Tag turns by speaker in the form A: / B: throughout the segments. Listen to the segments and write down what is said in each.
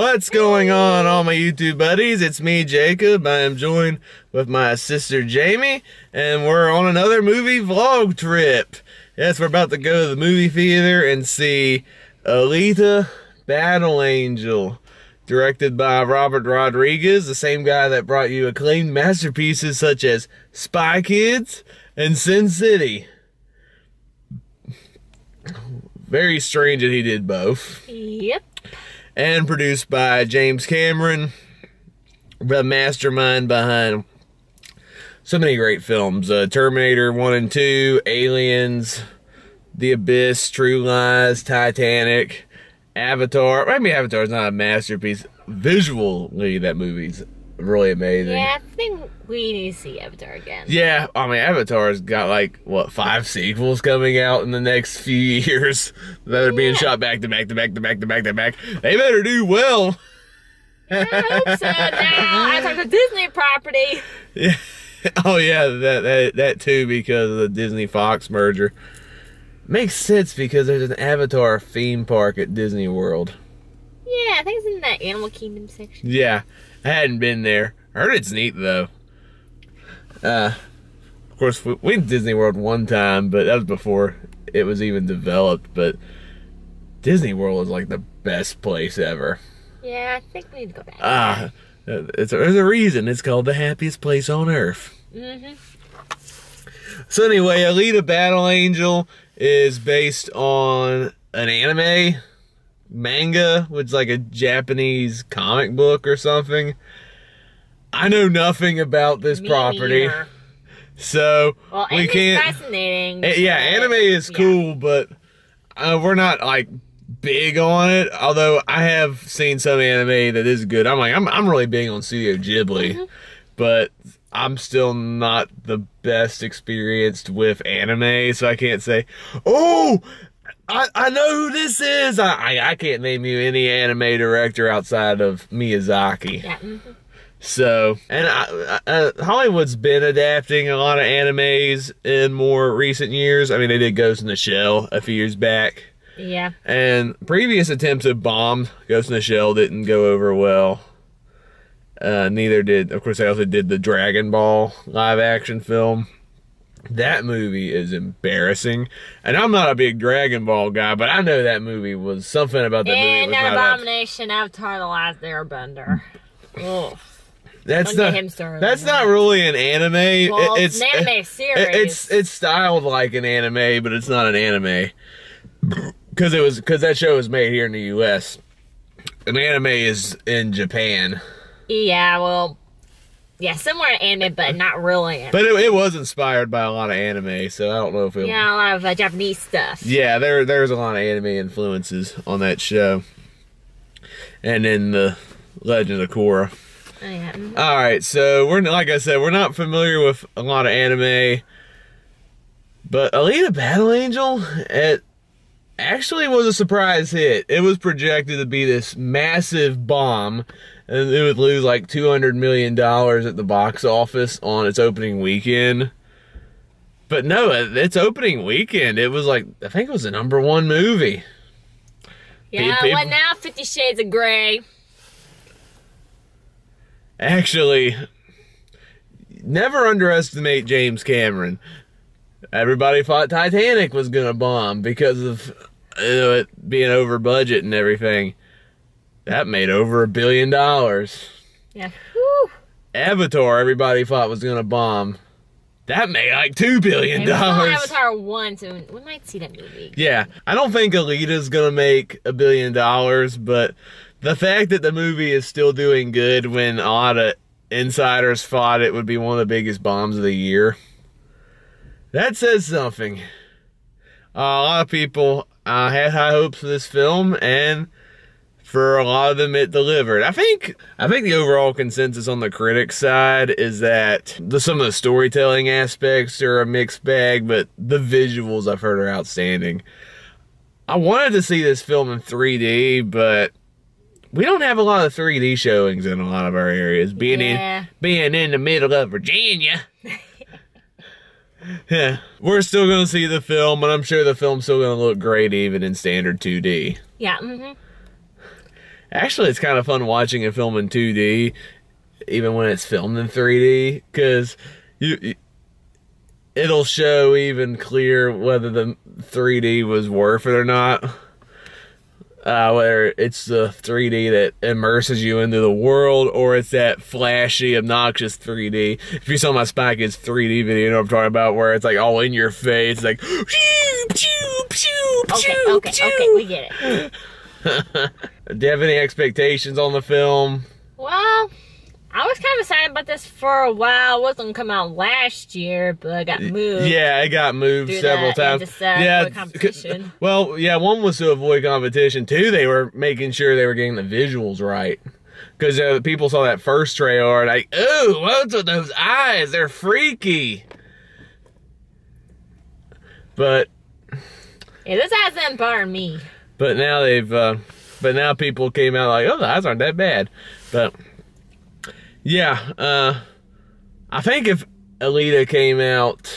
A: What's going on, all my YouTube buddies? It's me, Jacob. I am joined with my sister, Jaimie, and we're on another movie vlog trip. Yes, we're about to go to the movie theater and see Alita Battle Angel, directed by Robert Rodriguez, the same guy that brought you acclaimed masterpieces such as Spy Kids and Sin City. Very strange that he did both
B: Yep.
A: And produced by James Cameron, the mastermind behind so many great films uh, Terminator 1 and 2, Aliens, The Abyss, True Lies, Titanic, Avatar. Maybe Avatar's not a masterpiece. Visually, that movie's really amazing.
B: Yeah, I think we need to see Avatar again.
A: Yeah, I mean, Avatar's got like, what, five sequels coming out in the next few years that are being
B: Yeah.
A: shot back to back to back to back to back to back. They better do well.
B: I hope so. Now I talk to Disney property.
A: Yeah. Oh yeah, that that that too because of the Disney Fox merger. Makes sense because there's an Avatar theme park at Disney World.
B: Yeah, I think it's in that Animal Kingdom section.
A: Yeah, I hadn't been there. I heard it's neat though. Uh, of course we we went to Disney World one time, but that was before it was even developed. But Disney World is like the best place ever.
B: Yeah, I think we need to go back.
A: Ah, it's there's a reason it's called the happiest place on earth.
B: mm-hmm.
A: So anyway, Alita Battle Angel is based on an anime manga, which is like a Japanese comic book or something. I know nothing about this property, so
B: Well,
A: we can't.
B: fascinating.
A: Eh, yeah, anime is
B: yeah.
A: cool, but uh, we're not like big on it. Although I have seen some anime that is good. I'm like, I'm I'm really big on Studio Ghibli,
B: Mm-hmm.
A: but I'm still not the best experienced with anime, so I can't say, oh. I, I know who this is. I, I I can't name you any anime director outside of Miyazaki.
B: Yeah. mhm.
A: So, and I, I, uh, Hollywood's been adapting a lot of animes in more recent years. I mean, they did Ghost in the Shell a few years back,
B: Yeah.
A: and previous attempts have bombed. Ghost in the Shell didn't go over well. Uh, neither did, of course, they also did the Dragon Ball live action film. That movie is embarrassing, and I'm not a big Dragon Ball guy, but I know that movie was something about that movie.
B: And abomination Avatar: The Last Airbender. Ugh.
A: That's
B: him
A: That's not really an anime.
B: Well,
A: It-
B: it's, an anime series.
A: It- It's it's styled like an anime, but it's not an anime because it was because that show was made here in the U.S. An anime is in Japan,
B: yeah. Well. Yeah, similar to anime, but not really.
A: but it, it was inspired by a lot of anime. So I don't know if it.
B: yeah, a lot of uh, Japanese stuff.
A: Yeah, there there's a lot of anime influences on that show, and then the Legend of Korra.
B: Oh, yeah.
A: All right, so we're like I said, we're not familiar with a lot of anime, but Alita Battle Angel it actually was a surprise hit. It was projected to be this massive bomb, and it would lose like two hundred million dollars at the box office on its opening weekend. But no, its opening weekend, it was like I think it was the number one movie.
B: Yeah,
A: people-
B: well, now Fifty Shades of Grey.
A: Actually, never underestimate James Cameron. Everybody thought Titanic was gonna bomb because of you know, it being over budget and everything. That made over a billion dollars.
B: Yeah. Whew.
A: Avatar, everybody thought was gonna bomb. That made like two billion
B: And we saw
A: dollars.
B: Avatar 1, so we might see that movie.
A: Yeah, I don't think Alita's gonna make a billion dollars, but the fact that the movie is still doing good when a lot of insiders thought it would be one of the biggest bombs of the year, that says something. Uh, a lot of people uh, had high hopes for this film, and for a lot of them, it delivered. I think. I think the overall consensus on the critics' side is that the, some of the storytelling aspects are a mixed bag, but the visuals I've heard are outstanding. I wanted to see this film in 3D, but we don't have a lot of 3D showings in a lot of our areas. Being
B: Yeah.
A: in being in the middle of Virginia. yeah, we're still gonna see the film, and I'm sure the film's still gonna look great even in standard 2D.
B: Yeah. hmm
A: Actually, it's kind of fun watching a film in 2D, even when it's filmed in 3D, because you, you- it'll show even clear whether the 3D was worth it or not. Uh, whether it's the 3D that immerses you into the world or it's that flashy, obnoxious 3D. If you saw my Spy Kids 3D video, you know what I'm talking about, where it's like all in your face, like, pew, pew, pew,
B: Okay,
A: pew,
B: okay,
A: pew.
B: okay, we get it.
A: Do you have any expectations on the film?
B: Well, I was kind of excited about this for a while. It wasn't gonna come out last year, but it got moved.
A: Yeah, it got moved several times.
B: just, uh,
A: yeah,
B: competition.
A: Well, yeah, one was to avoid competition. Two, they were making sure they were getting the visuals right. Because uh, people saw that first trailer, and like, ooh, what's with those eyes? They're freaky. But
B: Yeah, this hasn't bothered me.
A: But now they've uh, but now people came out like, oh, the eyes aren't that bad. But yeah, uh, I think if Alita came out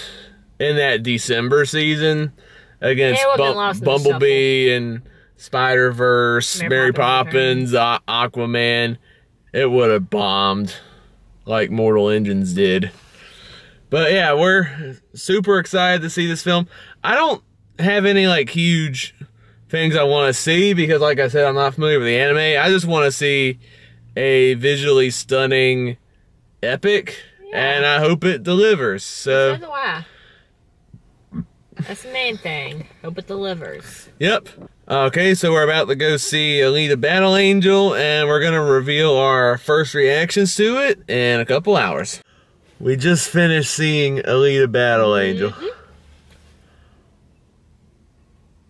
A: in that December season against
B: Yeah, it would've been
A: Bum- Bumblebee and Spider Verse,
B: Mary
A: Mary
B: Poppins
A: Poppins, uh, Aquaman, it would have bombed like Mortal Engines did. But yeah, we're super excited to see this film. I don't have any like huge things I want to see because, like I said, I'm not familiar with the anime. I just want to see a visually stunning epic, and I hope it delivers. So,
B: So do I. That's the main thing. Hope it delivers.
A: yep. Okay, so we're about to go see Alita Battle Angel, and we're gonna reveal our first reactions to it in a couple hours. We just finished seeing Alita Battle Angel. Mm-hmm.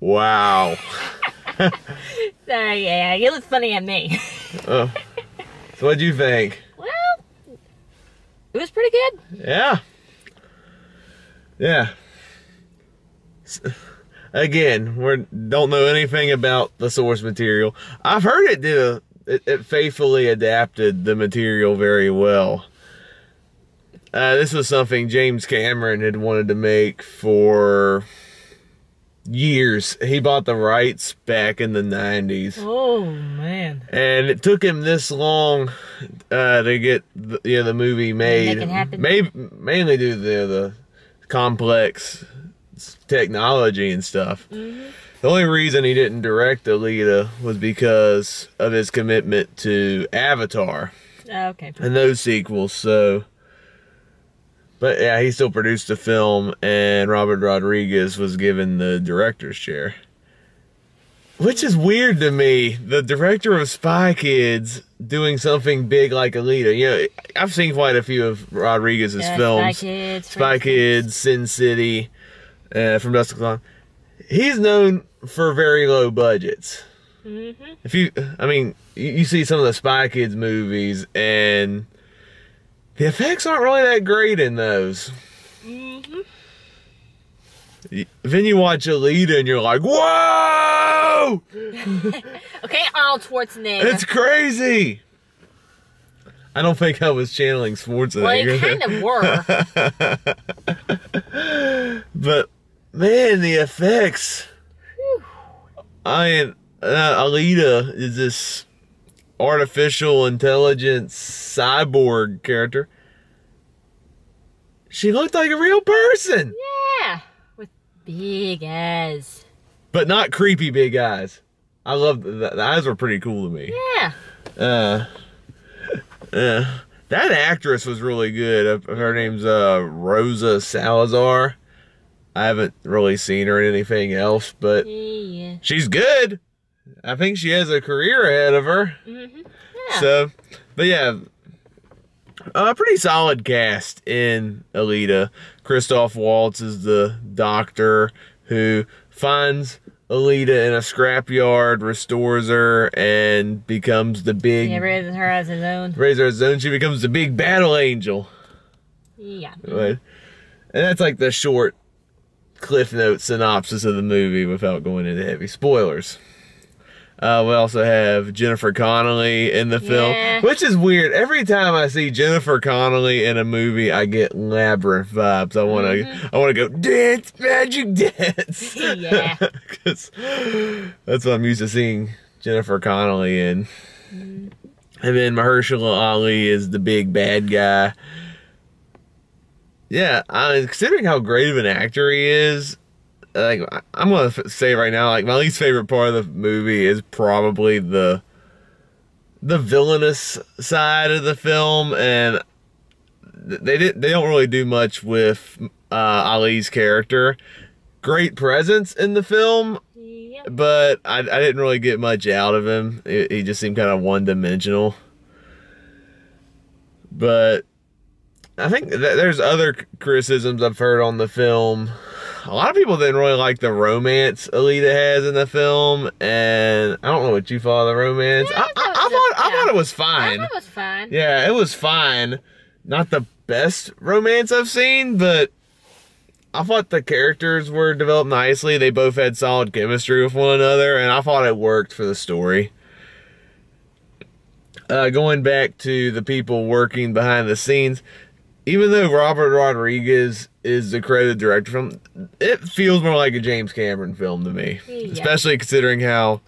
A: Wow.
B: So yeah, you look funny at me.
A: Oh. So what'd you think?
B: well, it was pretty good.
A: Yeah. Yeah. Again, we don't know anything about the source material. I've heard it did a it, it faithfully adapted the material very well. Uh, this was something James Cameron had wanted to make for years. He bought the rights back in the 90s.
B: Oh man.
A: and it took him this long uh, to get the, you know, the movie made.
B: Make it happen.
A: Maybe, mainly due to the, the complex technology and stuff.
B: Mm-hmm.
A: The only reason he didn't direct Alita was because of his commitment to Avatar
B: Okay.
A: and those sequels. So, but yeah, he still produced the film, and Robert Rodriguez was given the director's chair. Which is weird to me. The director of Spy Kids doing something big like Alita. You know, I've seen quite a few of Rodriguez's
B: Yeah,
A: films.
B: Spy Kids.
A: Spy. Kids, Sin City, uh, From Dusk Till Dawn. He's known for very low budgets.
B: Mhm.
A: If you, I mean, you, you see some of the Spy Kids movies, and the effects aren't really that great in those.
B: Mhm.
A: Then you watch Alita, and you're like, "Whoa,
B: Okay, Arnold Schwarzenegger.
A: it's crazy!" I don't think I was channeling
B: well,
A: Schwarzenegger.
B: you kind of were.
A: But man, the effects. I mean, uh, Alita is this artificial intelligence cyborg character. She looked like a real person,
B: yeah, with big eyes.
A: but not creepy big eyes. I love the, the eyes were pretty cool to me.
B: Yeah.
A: Uh, uh, that actress was really good. Uh, Her name's uh, Rosa Salazar. I haven't really seen her in anything else, but
B: Yeah.
A: she's good. I think she has a career ahead of her.
B: Mm-hmm. Yeah.
A: So, but yeah, a pretty solid cast in Alita. Christoph Waltz is the doctor who finds Alita in a scrapyard, restores her, and becomes the big
B: yeah, raising her as his own.
A: Razor Zone. She becomes the big battle angel.
B: Yeah.
A: Right? And that's like the short cliff note synopsis of the movie without going into heavy spoilers. Uh, we also have Jennifer Connelly in the film,
B: Yeah.
A: which is weird. Every time I see Jennifer Connelly in a movie, I get labyrinth vibes. I want to, I want to go dance, magic dance.
B: Yeah.
A: 'Cause that's what I'm used to seeing Jennifer Connelly in. And then Mahershala Ali is the big bad guy. Yeah, I considering how great of an actor he is, like I- I'm gonna say right now, like my least favorite part of the movie is probably the the villainous side of the film, and they did they don't really do much with uh, Ali's character. Great presence in the film,
B: Yep.
A: but I, I didn't really get much out of him. He, he just seemed kind of one dimensional. But I think there's other criticisms I've heard on the film. A lot of people didn't really like the romance Alita has in the film, and I don't know what you thought of the romance.
B: Yeah,
A: I,
B: I
A: I,
B: thought it was
A: I
B: yeah.
A: thought it was
B: I
A: fine.
B: thought it was fine.
A: Yeah, it was fine. Not the best romance I've seen, but I thought the characters were developed nicely. They both had solid chemistry with one another, and I thought it worked for the story. Uh, going back to the people working behind the scenes, even though Robert Rodriguez is the credited director from. it feels more like a James Cameron film to me,
B: Yeah.
A: especially considering how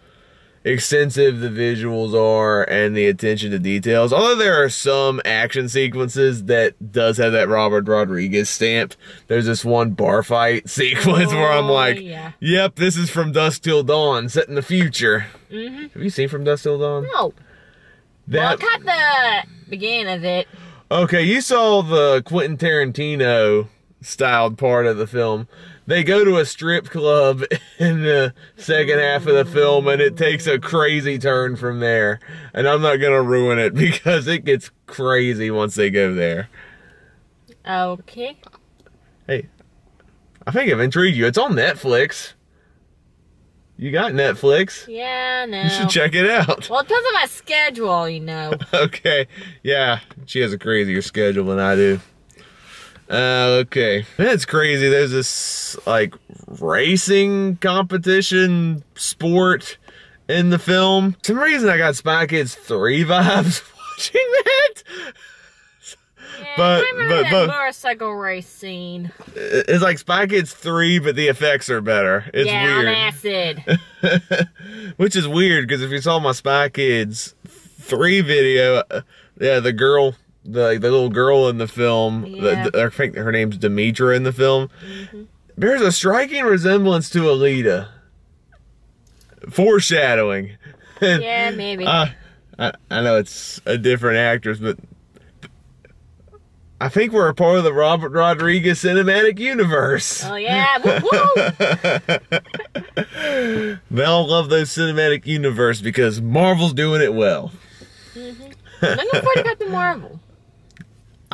A: extensive the visuals are and the attention to details. Although there are some action sequences that does have that Robert Rodriguez stamp. There's this one bar fight sequence where I'm
B: Oh,
A: like,
B: yeah.
A: "Yep, this is from Dusk Till Dawn, set in the future."
B: Mm-hmm.
A: Have you seen From Dusk Till Dawn?
B: No. Well,
A: That
B: I caught the beginning of it.
A: Okay, you saw the Quentin Tarantino styled part of the film. They go to a strip club in the second half of the film, and it takes a crazy turn from there. And I'm not gonna ruin it because it gets crazy once they go there.
B: Okay.
A: Hey, I think I've intrigued you. It's on Netflix. You got Netflix.
B: Yeah, no.
A: You should check it out.
B: Well, it depends on my schedule, you know.
A: okay. Yeah, she has a crazier schedule than I do. Uh, okay. That's crazy. There's this like racing competition sport in the film. For some reason I got Spy Kids 3 vibes watching that.
B: Yeah,
A: But-
B: I remember
A: but-
B: that
A: but-
B: motorcycle race scene.
A: It's like Spy Kids 3, but the effects are better. It's
B: yeah, on
A: weird.
B: acid.
A: Which is weird because if you saw my Spy Kids 3 video, uh, yeah, the girl, the the little girl in the film,
B: Yeah.
A: the- I think her name's Demetra in the film, bears a striking resemblance to Alita. Foreshadowing.
B: yeah, maybe.
A: Uh, I, I know it's a different actress, but I think we're a part of the Robert Rodriguez cinematic universe.
B: oh yeah, woo woo.
A: They'll love those cinematic universe because Marvel's doing it well.
B: I'm looking forward to Captain Marvel.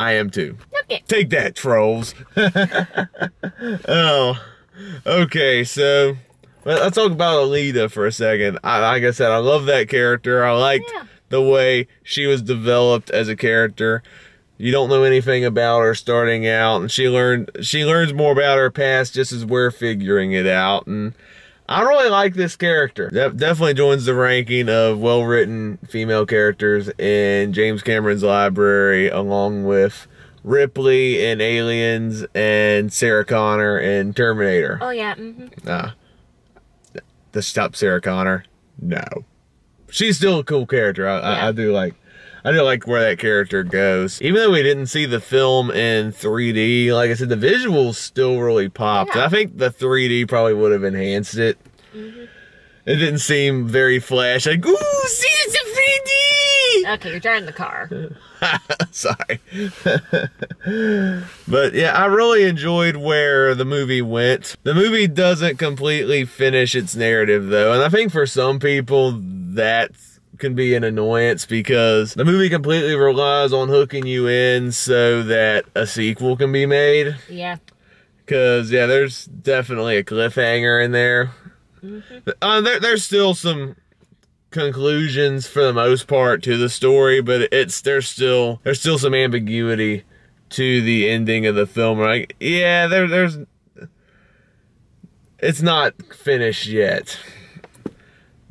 A: I am too.
B: Okay.
A: Take that, trolls. oh, okay. So let's talk about Alita for a second. I, like I said, I love that character. I liked
B: Yeah.
A: the way she was developed as a character. You don't know anything about her starting out, and she learned she learns more about her past just as we're figuring it out. And I really like this character. That definitely joins the ranking of well written female characters in James Cameron's library, along with Ripley in Aliens and Sarah Connor in Terminator.
B: Oh yeah. hmm
A: Nah. The stop Sarah Connor. No. She's still a cool character. I, I, I do like I do like where that character goes. Even though we didn't see the film in 3D, like I said, the visuals still really popped.
B: Yeah.
A: I think the 3D probably would have enhanced it.
B: Mm-hmm.
A: It didn't seem very flash. Like, ooh, see, it's a 3D!
B: Okay, you're driving the car.
A: Sorry. but yeah, I really enjoyed where the movie went. The movie doesn't completely finish its narrative though, and I think for some people that can be an annoyance because the movie completely relies on hooking you in so that a sequel can be made.
B: Yeah.
A: Cause yeah, there's definitely a cliffhanger in there. Uh, there there's still some conclusions for the most part to the story, but it's there's still there's still some ambiguity to the ending of the film. Like, yeah, there there's it's not finished yet.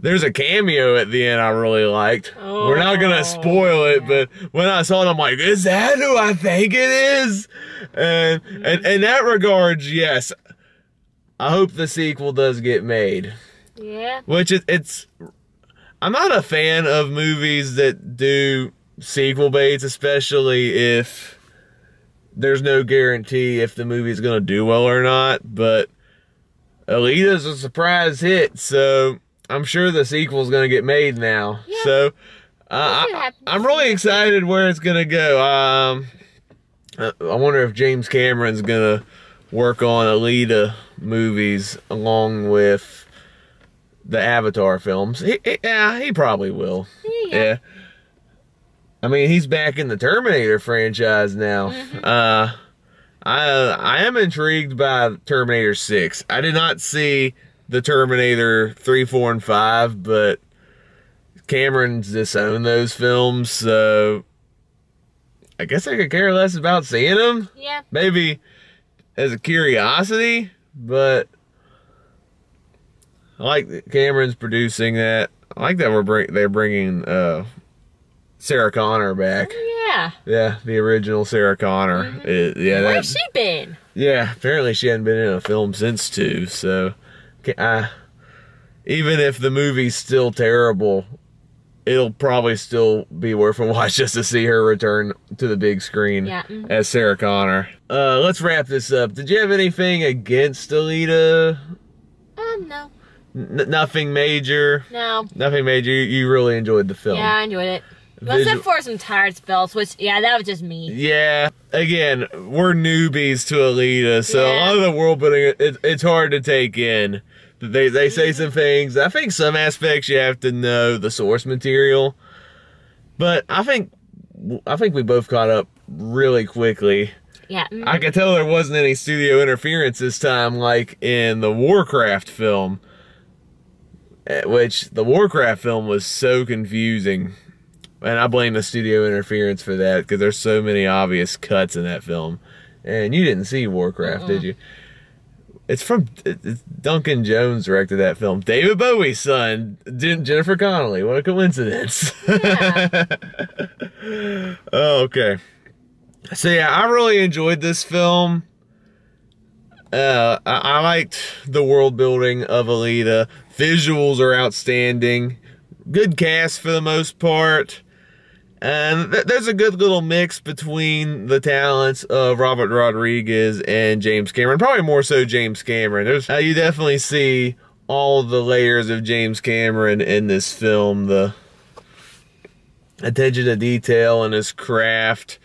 A: There's a cameo at the end I really liked. We're not
B: Oh,
A: gonna spoil it, but when I saw it, I'm like, is that who I think it is? And and in that regards, yes. I hope the sequel does get made.
B: Yeah.
A: Which it, it's I'm not a fan of movies that do sequel baits, especially if there's no guarantee if the movie's going to do well or not. But Alita's a surprise hit, so I'm sure the sequel's going to get made now.
B: Yeah.
A: So uh, I, I'm really excited where it's going to go. Um, I I wonder if James Cameron's going to work on Alita movies along with the Avatar films. He, he- yeah, he probably will.
B: Yeah.
A: Yeah. I mean, he's back in the Terminator franchise now. Uh, I I am intrigued by Terminator Six. I did not see the Terminator three, four, and five, but Cameron's disowned those films, so I guess I could care less about seeing them.
B: Yeah.
A: Maybe as a curiosity, but I like that Cameron's producing that. I like that we're bring, they're bringing uh, Sarah Connor back.
B: Yeah.
A: Yeah, the original Sarah Connor. Is- yeah,
B: Where's
A: that,
B: she been?
A: yeah. Apparently, she hadn't been in a film since two. So, I, even if the movie's still terrible, it'll probably still be worth a watch just to see her return to the big screen
B: Yeah. mhm.
A: as Sarah Connor. Uh, let's wrap this up. Did you have anything against Alita?
B: Um, no.
A: N- nothing major.
B: No.
A: Nothing major. You, you really enjoyed the film.
B: Yeah, I enjoyed it.
A: Visual-
B: Except for some tired spells, which, yeah, that was just me.
A: Yeah, again, we're newbies to Alita, so a lot of the world building it, it, it's hard to take in. They they say some things. I think some aspects you have to know the source material, but I think I think we both caught up really quickly.
B: Yeah. mhm.
A: I could tell there wasn't any studio interference this time, like in the Warcraft film, eh, which the Warcraft film was so confusing. And I blame the studio interference for that because there's so many obvious cuts in that film. And you didn't see Warcraft, did you? It's from it's Duncan Jones directed that film. David Bowie's son, Jen- Jennifer Connelly. What a coincidence! oh, okay. So yeah, I really enjoyed this film. Uh, I, I liked the world building of Alita. Visuals are outstanding. Good cast for the most part. And th- there's a good little mix between the talents of Robert Rodriguez and James Cameron. Probably more so James Cameron. There's uh, you definitely see all the layers of James Cameron in this film. The attention to detail and his craft,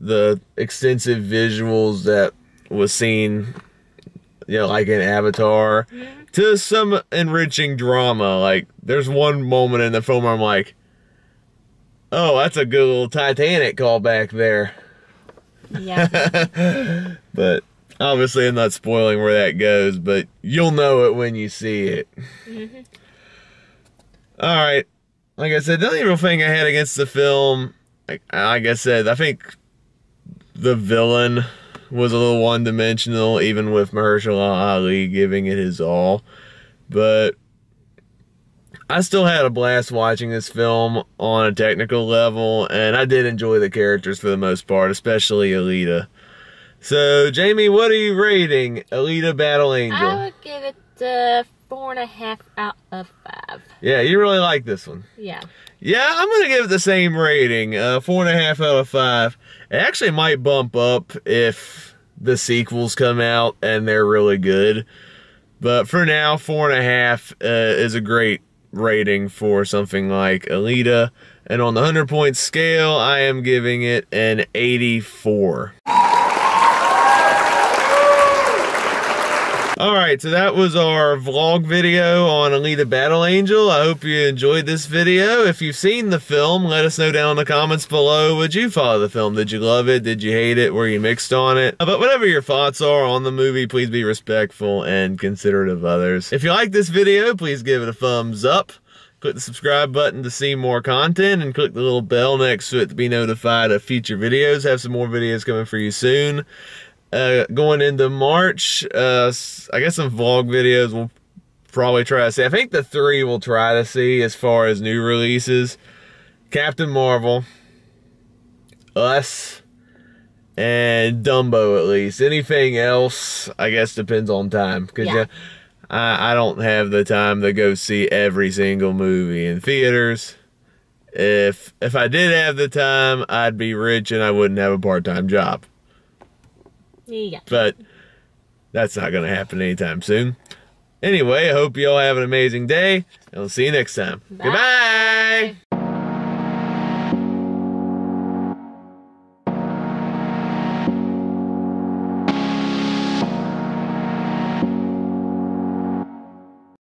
A: the extensive visuals that was seen, you know, like in Avatar, to some enriching drama. Like there's one moment in the film where I'm like, oh, that's a good little Titanic callback there.
B: Yeah.
A: But obviously, I'm not spoiling where that goes, but you'll know it when you see it. Mm-hmm. All right. Like I said, the only real thing I had against the film, like, like I said, I think the villain was a little one dimensional, even with Mahershala Ali giving it his all. But I still had a blast watching this film on a technical level, and I did enjoy the characters for the most part, especially Alita. So, Jaimie, what are you rating Alita Battle Angel?
B: I would give it uh, four and a half out of five.
A: Yeah, you really like this one.
B: Yeah.
A: Yeah, I'm gonna give it the same rating, uh, four and a half out of five. It actually might bump up if the sequels come out and they're really good. But for now, four and a half uh, is a great rating for something like Alita. And on the 100 point scale, I am giving it an 84. All right, so that was our vlog video on Alita Battle Angel. I hope you enjoyed this video. If you've seen the film, let us know down in the comments below. Would you follow the film? Did you love it? Did you hate it? Were you mixed on it? Uh, But whatever your thoughts are on the movie, please be respectful and considerate of others. If you like this video, please give it a thumbs up. Click the subscribe button to see more content and click the little bell next to it to be notified of future videos. Have some more videos coming for you soon uh, going into March, uh, I guess some vlog videos we'll probably try to see. I think the three we'll try to see as far as new releases Captain Marvel, Us, and Dumbo at least. Anything else, I guess, depends on time. Because
B: Yeah.
A: I, I don't have the time to go see every single movie in theaters. If if I did have the time, I'd be rich and I wouldn't have a part time job.
B: Yeah.
A: But that's not going to happen anytime soon. Anyway, I hope you all have an amazing day, and we'll see you next time.
B: Bye.
A: Goodbye.